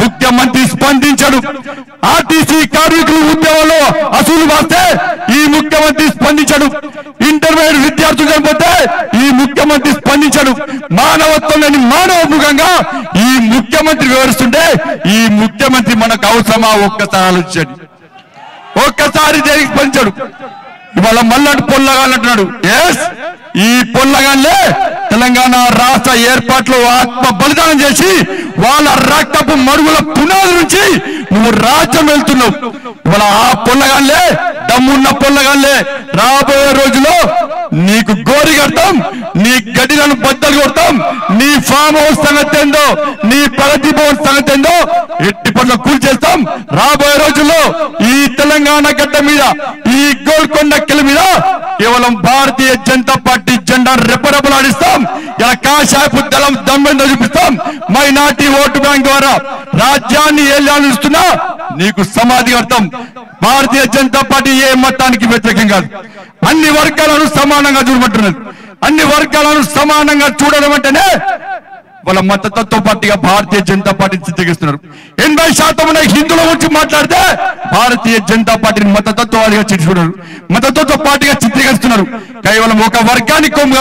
Speaker 5: ముఖ్యమంత్రి స్పందించాడు. ఆర్టీసీ కార్మికులు ఉద్యమంలో అసూలు వాస్తే ఈ ముఖ్యమంత్రి స్పందించాడు. ఇంటర్మీడియట్ విద్యార్థులు చనిపోతే ఈ ముఖ్యమంత్రి స్పందించాడు. మానవత్వం లేని మానవ మృగంగా ఈ ముఖ్యమంత్రి వివరిస్తుంటే ఈ ముఖ్యమంత్రి మనకు అవసరమా? ఒక్కసారి ఆలోచించండి. ఒక్కసారి దేనికి స్పందించాడు ఇవాళ మల్లాడు పొల్లగాళ్ళు అంటున్నాడు. ఎస్ ఈ పొల్లగాన్లే తెలంగాణ రాష్ట్ర ఏర్పాట్లు ఆత్మ బలిదానం చేసి వాళ్ళ రక్తపు మరుగుల పునాది నుంచి నువ్వు రాజ్యం వెళ్తున్నావు. ఇవాళ ఆ పొల్లగాన్లే దమ్మున్న పొల్లగాన్లే రాబోయే రోజులో నీకు గోరి కడతాం నీ గడిలను బద్దలు కొడతాం నీ ఫామ్ హౌస్ సంగతి ఏందో నీ ప్రగతి భవన్ సంగతి ఏందో ఎట్టి పనులు కూల్చేస్తాం రాబోయే రోజుల్లో ఈ తెలంగాణ గడ్డ మీద ఈ గోల్కొండ కిల మీద కేవలం భారతీయ జనతా పార్టీ జెండా రెప్పరెప్పలాడిస్తాం ఇలా కాషాయపు దళం దమ్మెందో చూపిస్తాం. మైనార్టీ ఓటు బ్యాంక్ ద్వారా రాజ్యాన్ని ఏలాడిస్తున్నా నీకు సమాధి కడతాం. భారతీయ జనతా పార్టీ ఏ మతానికి వ్యతిరేకం కాదు. అన్ని వర్గాలను సమానంగా చూడమంటున్నది అన్ని వర్గాలను సమానంగా చూడడం అంటేనే వాళ్ళ మతతత్వ పార్టీగా భారతీయ జనతా పార్టీని చిత్రీకరిస్తున్నారు ఎనభై శాతం ఉన్న హిందువుల గురించి మాట్లాడితే భారతీయ జనతా పార్టీని మతతత్వవాదిగా మత మతతత్వ పార్టీగా చిత్రీకరిస్తున్నారు. కేవలం ఒక వర్గానికి కొమ్ము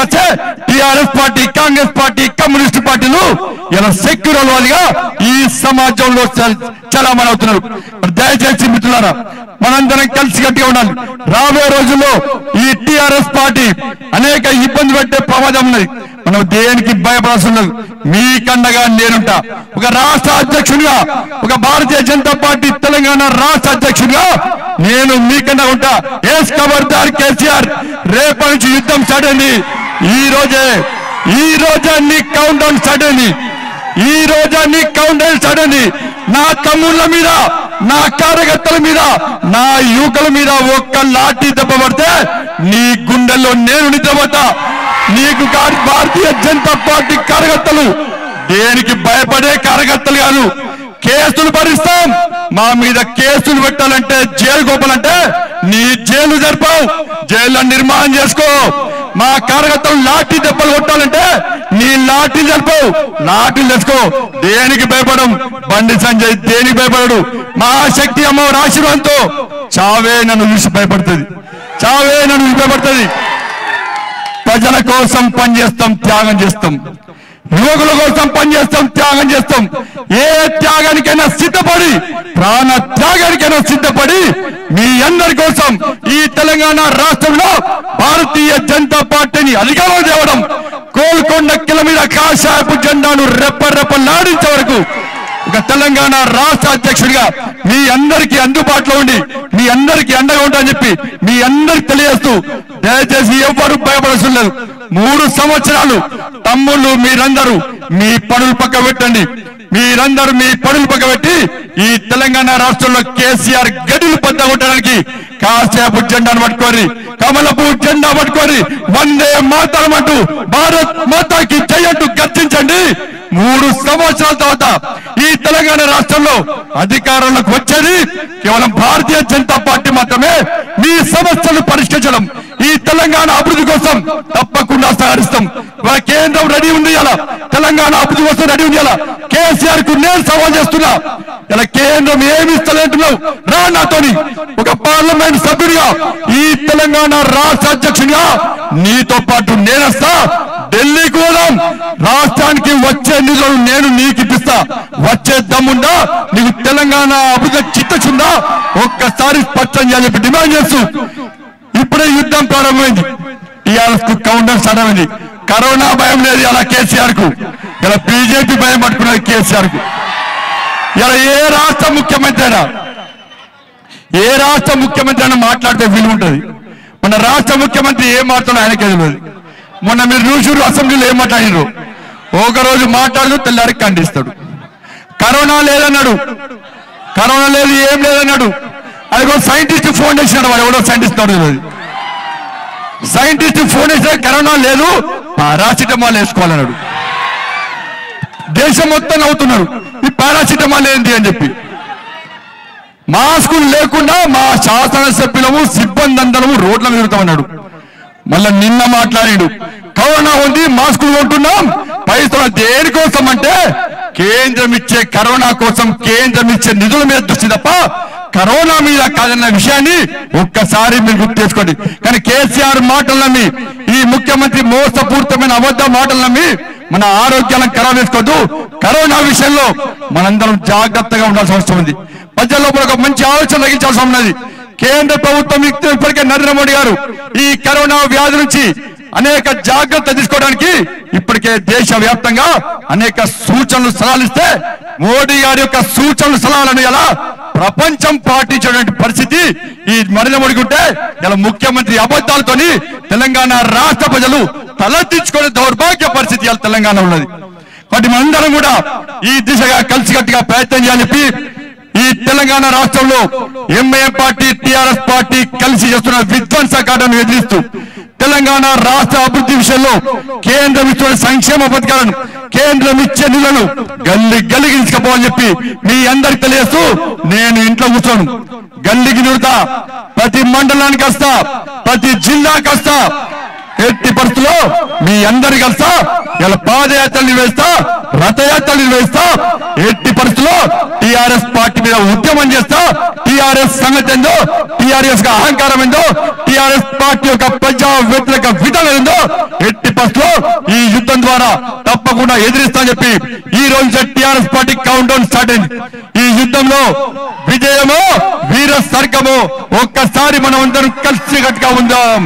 Speaker 5: TRS party Congress party communist పార్టీలు ఇలా సెక్యులర్ వాదిగా ఈ సమాజంలో చల- చలామణి అవుతున్నారు దయచేసి మిత్రులారా మనందరం కలిసి గట్టిగా ఉండాలి. రాబోయే రోజుల్లో ఈ టిఆర్ఎస్ పార్టీ అనేక ఇబ్బంది పెట్టే ప్రమాదం ఉన్నది. మనం దేనికి భయపడాల్సి ఉన్నది మీకన్నగా నేనుంటా. ఒక రాష్ట్ర అధ్యక్షుడిగా ఒక భారతీయ జనతా పార్టీ తెలంగాణ రాష్ట్ర అధ్యక్షుడిగా నేను మీకన్నా ఉంటా. ఎస్ ఖబర్దార్ కేసీఆర్ రేపటి నుంచి యుద్ధం స్టార్ట్ అయింది. ఈ రోజే ఈ రోజే నీ కౌంట్ డౌన్ స్టార్ట్ అయింది. ఈ రోజా నీ కౌంట్ డౌన్ స్టార్ట్ అయింది. నా తమ్ముళ్ళ మీద నా కార్యకర్తల మీద నా యువకుల మీద ఒక్క లాఠీ దెబ్బ పడితే నీ గుండెల్లో నేను నిద్రపోతా. నీకు కాని భారతీయ జనతా పార్టీ కార్యకర్తలు దేనికి భయపడే కార్యకర్తలు కాదు కేసులు భరిస్తాం. మా మీద కేసులు పెట్టాలంటే జైలు గోపాలంటే నీ జైలు జరపవు. జైల్లో నిర్మాణం చేసుకో. మా కార్యకర్తలు లాఠీ దెబ్బలు కొట్టాలంటే నీ లాఠీ జరపవు. లాఠీలు తెచ్చుకో. దేనికి భయపడం? బండి సంజయ్ దేనికి భయపడడు? మా శక్తి అమ్మవారి ఆశీర్వాదంతో చావే నన్ను చూసి భయపడుతుంది. చావే నన్ను చూసి భయపడుతుంది. ప్రజల కోసం పనిచేస్తాం త్యాగం చేస్తాం. యువకుల కోసం పనిచేస్తాం త్యాగం చేస్తాం. ఏ త్యాగానికైనా సిద్ధపడి ప్రాణ త్యాగానికైనా సిద్ధపడి మీ అందరి కోసం ఈ తెలంగాణ రాష్ట్రంలో భారతీయ జనతా పార్టీని అధికారం తేవడం కోల్కొండ కిల మీద కాషాయపు జెండాను రెప్ప నాడించే వరకు ఒక తెలంగాణ రాష్ట్ర అధ్యక్షుడిగా మీ అందరికీ అందుబాటులో ఉండి మీ అందరికీ అండగా ఉంటాఅని చెప్పి మీ అందరికి తెలియజేస్తూ దయచేసి ఎవ్వరు భయపడవలసిన లేదు. మూడు సంవత్సరాలు తమ్ముళ్ళు మీరందరూ మీ పనులు పక్క పెట్టండి. మీరందరూ మీ పనులు పక్కబెట్టి ఈ తెలంగాణ రాష్ట్రంలో కేసీఆర్ గడులు బద్ద కొట్టడానికి కాసేపు జెండాను పట్టుకోరి కమలపు జెండా పట్టుకోరి వందే మాతరం అంటూ భారత్ మాతాకి చెయ్యంటూ గర్జించండి. మూడు సంవత్సరాల తర్వాత ఈ తెలంగాణ రాష్ట్రంలో అధికారంలోకి వచ్చేది కేవలం భారతీయ జనతా పార్టీ మాత్రమే. మీ సమస్యలు పరిష్కరించడం ఈ తెలంగాణ అభివృద్ధి కోసం తప్పకుండా సహకరిస్తాం. కేంద్రం రెడీ ఉంది అలా తెలంగాణ అభివృద్ధి కోసం రెడీ ఉంది కేసీఆర్కు నేను సవాల్ చేస్తున్నా. ఇలా కేంద్రం ఏమి ఇస్తలేంటున్నావు రా నాతోని. ఒక పార్లమెంట్ సభ్యుడిగా ఈ తెలంగాణ రాష్ట్ర అధ్యక్షుడిగా నీతో పాటు నేనస్తా. ఢిల్లీకి పోదాం. రాష్ట్రానికి వచ్చే నిధులను నేను నీకు ఇప్పిస్తా. వచ్చే దమ్ముందా? నీకు తెలంగాణ అభివృద్ధి చిత్తచుందా? ఒక్కసారి స్పష్టం చేయాలని చెప్పి డిమాండ్ చేస్తూ. ఇప్పుడే యుద్ధం ప్రారంభమైంది. టీఆర్ఎస్కు కౌంటర్ స్టార్ట్ అయింది. కరోనా భయం లేదు ఇలా కేసీఆర్కు ఇలా బీజేపీ భయం పట్టుకున్నది కేసీఆర్కు ఇలా ఏ రాష్ట్ర ముఖ్యమంత్రి అయినా ఏ రాష్ట్ర ముఖ్యమంత్రి అయినా మాట్లాడితే విలువ ఉంటుంది. మన రాష్ట్ర ముఖ్యమంత్రి ఏం మాట్లాడో ఆయనకే తెలియదు. మొన్న మీరు చూసారు అసెంబ్లీలో ఏం మాట్లాడినారు? ఒక రోజు మాట్లాడుతూ తెల్లారికి ఖండిస్తాడు. కరోనా లేదన్నాడు. కరోనా లేదు ఏం లేదన్నాడు. అదిగో సైంటిస్ట్ ఫోన్ చేసినాడు వాడు ఎవడో సైంటిస్ట్ తెలియదు. సైంటిస్ట్ ఫోన్ చేస్తే కరోనా లేదు పారాసిటమాల్ వేసుకోవాలన్నాడు. దేశం మొత్తం అవుతున్నారు ఈ పారాసిటమాల్ ఏంటి అని చెప్పి. మాస్కులు లేకుండా మా శాసనసభ్యులము సిబ్బంది అందరము రోడ్ల మీద తిరుగుతామన్నాడు. మళ్ళా నిన్న మాట్లాడాడు కరోనా ఉంది మాస్కులు కొంటున్నాం పైసలు దేనికోసం అంటే కేంద్రం ఇచ్చే కరోనా కోసం కేంద్రం ఇచ్చే నిధుల మీద దృష్టి తప్ప కరోనా మీద కాదన్న విషయాన్ని ఒక్కసారి మీరు గుర్తు చేసుకోండి. కానీ కేసీఆర్ మాటలు నమ్మి ఈ ముఖ్యమంత్రి మోసపూరితమైన అబద్ధ మాటలు నమ్మి మన ఆరోగ్యాలను ఖరాబ్ చేసుకోవద్దు. కరోనా విషయంలో మనందరం జాగ్రత్తగా ఉండాల్సిన అవసరం ఉంది. ప్రజల్లో ఒక మంచి ఆలోచన తగ్గించాల్సి ఉన్నది. కేంద్ర ప్రభుత్వం ఇప్పటికే నరేంద్ర మోడీ గారు ఈ కరోనా వ్యాధి నుంచి అనేక జాగ్రత్త తీసుకోవడానికి ఇప్పటికే దేశ వ్యాప్తంగా అనేక సూచనలు సలహాలు ఇస్తే మోడీ గారి యొక్క సూచనలు సలహాలను ఎలా ప్రపంచం పాటించేటువంటి పరిస్థితి ఈ నరేంద్ర మోడీకి ఉంటే ఇలా ముఖ్యమంత్రి అబద్ధాలతోని తెలంగాణ రాష్ట్ర ప్రజలు తలెత్తించుకునే దౌర్భాగ్య పరిస్థితి ఇలా తెలంగాణ ఉన్నది. కాబట్టి మనందరం కూడా ఈ దిశగా కలిసికట్టుగా ప్రయత్నం చేయాలని చెప్పి ఈ తెలంగాణ రాష్ట్రంలో ఎంఐఎం పార్టీ టిఆర్ఎస్ పార్టీ కలిసి చేస్తున్న విధ్వంసకాలను ఎదిరిస్తూ తెలంగాణ రాష్ట్ర అభివృద్ధి విషయంలో కేంద్రం ఇస్తున్న సంక్షేమ పథకాలను కేంద్రం ఇచ్చే నిధులను గల్లి గల్లికి తీసుకుపోవాలని చెప్పి మీ అందరికి తెలియస్తూ నేను ఇంట్లో కూర్చోను. గల్లికి నిడుతా ప్రతి మండలానికి వస్తా ప్రతి జిల్లాకి వస్తా ఎట్టి పరిస్థితుల్లో మీ అందరి కలుస్తా ఇలా పాదయాత్రలు వేస్తా రథయాత్రలు వేస్తా ఎట్టి పరిస్థితుల్లో టిఆర్ఎస్ పార్టీ మీద ఉద్యమం చేస్తా టిఆర్ఎస్ సంగతి ఏందో టిఆర్ఎస్గా అహంకారం ఏందో టిఆర్ఎస్ పార్టీ యొక్క ప్రజా వ్యతిరేక విధానం ఏందో ఎట్టి పరిస్థితుల్లో ఈ యుద్ధం ద్వారా తప్పకుండా ఎదిరిస్తామని చెప్పి ఈ రోజు TRS party count down start అయింది. ఈ యుద్ధంలో విజయము వీర సర్గము ఒక్కసారి మనం అందరం కలిసికట్టుగా ఉందాం.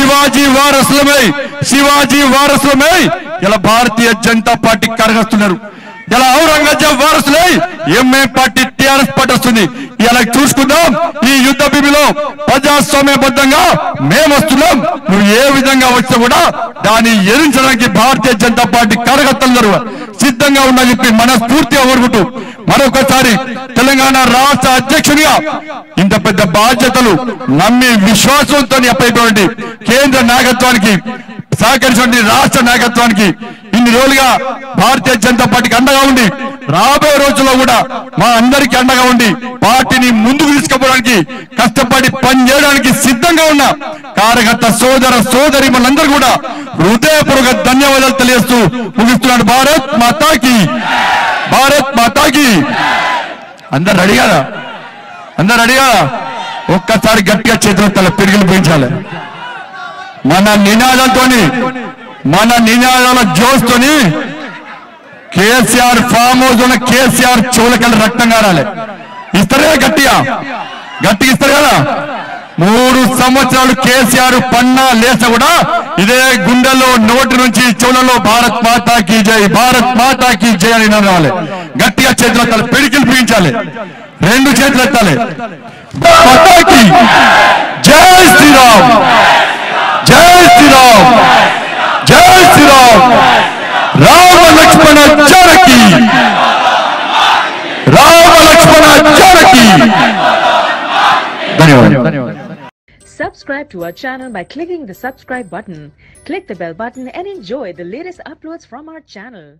Speaker 5: శివాజీ వారసులమై శివాజీ వారసులమై ఇలా భారతీయ జనతా పార్టీ కరగస్తున్నారు ఇలా ఔరంగజేబ్ వారసులై ఎంఏ పార్టీ టిఆర్ఎస్ పార్టీ వస్తుంది. ఇలా చూసుకుందాం ఈ యుద్ధ భూమిలో ప్రజాస్వామ్యబద్ధంగా మేము వస్తున్నాం. నువ్వు ఏ విధంగా వచ్చినా కూడా దాన్ని ఎదిరించడానికి భారతీయ జనతా పార్టీ కార్యకర్తలందరూ సిద్ధంగా ఉన్నా చెప్పి మనస్ఫూర్తిగా కోరుకుంటూ మరొకసారి తెలంగాణ రాష్ట్ర అధ్యక్షుడిగా ఇంత పెద్ద బాధ్యతలు నమ్మి విశ్వాసంతో అప్పైనటువంటి కేంద్ర నాయకత్వానికి సహకరించండి రాష్ట్ర నాయకత్వానికి. ఇన్ని రోజులుగా భారతీయ జనతా పార్టీకి అండగా ఉండి రాబోయే రోజుల్లో కూడా మా అందరికీ అండగా ఉండి పార్టీని ముందుకు తీసుకుపోవడానికి కష్టపడి పనిచేయడానికి సిద్ధంగా ఉన్న కార్యకర్త సోదర సోదరి మనందరూ కూడా హృదయపూర్వక ధన్యవాదాలు తెలియజేస్తూ ముగిస్తున్నాడు భారత్ మాతాకి. భారత్ మాతాకి. అందరు రెడీ కదా? అందరు రెడీ కదా? ఒక్కసారి గట్టిగా చేతులు తల పిడిగిలు పెంచాలి మన నినాదాలతోని మన నినాదాల జోస్తోని కేసీఆర్ ఫామ్ హౌస్ ఉన్న కేసీఆర్ చెవులకల్లి రక్తం కారాలి కదా గట్టిగా? గట్టిగా ఇస్తారు కదా? మూడు సంవత్సరాలు కేసీఆర్ పన్నా లేస కూడా ఇదే గుండెల్లో నోటి నుంచి చెవులలో భారత్ మాతాకి జై భారత్ మాతాకి జై అని రావాలి. గట్టిగా చేతులు ఎత్తాలి పిడికిలు పీయించాలి. రెండు చేతులు ఎత్తాలి. జై శ్రీరామ్. जय जय श्री राम राम लक्ष्मणाचार्य की राम लक्ष्मणाचार्य की धन्यवाद
Speaker 6: Subscribe to our channel by clicking the subscribe button. Click the bell button and enjoy the latest uploads from our channel.